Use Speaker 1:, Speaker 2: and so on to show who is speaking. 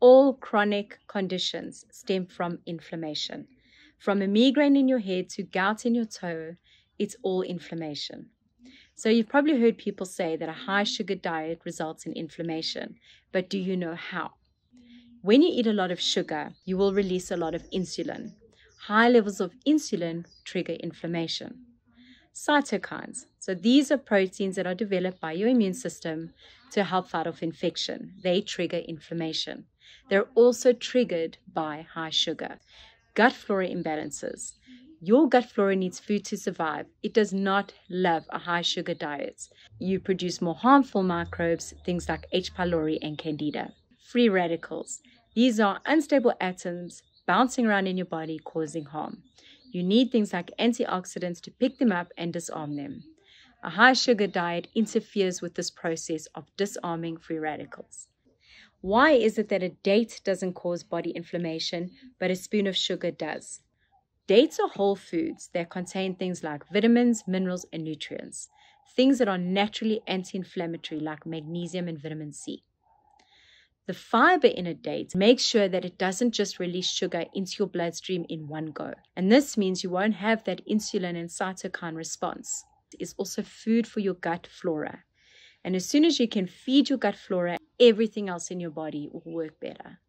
Speaker 1: All chronic conditions stem from inflammation. From a migraine in your head to gout in your toe, it's all inflammation. So, you've probably heard people say that a high sugar diet results in inflammation, but do you know how? When you eat a lot of sugar, you will release a lot of insulin. High levels of insulin trigger inflammation. Cytokines. So, these are proteins that are developed by your immune system to help fight off infection. They trigger inflammation. They're also triggered by high sugar. Gut flora imbalances. Your gut flora needs food to survive. It does not love a high sugar diet. You produce more harmful microbes, things like H. pylori and candida. Free radicals. These are unstable atoms bouncing around in your body causing harm. You need things like antioxidants to pick them up and disarm them. A high sugar diet interferes with this process of disarming free radicals. Why is it that a date doesn't cause body inflammation, but a spoon of sugar does? Dates are whole foods that contain things like vitamins, minerals, and nutrients, things that are naturally anti inflammatory, like magnesium and vitamin C. The fiber in a date makes sure that it doesn't just release sugar into your bloodstream in one go. And this means you won't have that insulin and cytokine response. It is also food for your gut flora. And as soon as you can feed your gut flora, everything else in your body will work better.